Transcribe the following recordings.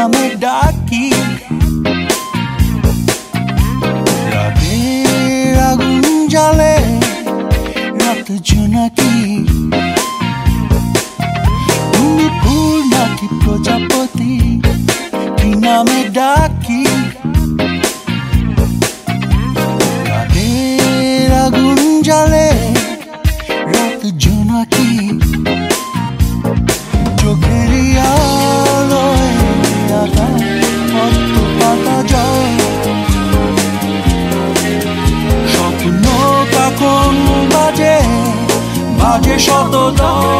নামে ডাকি। রাতে আগুন জ্বালে রাত জোনাকি বাজে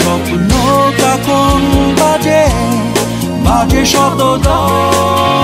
স্বপ্ন কখন বাজে? বাজে শত দল।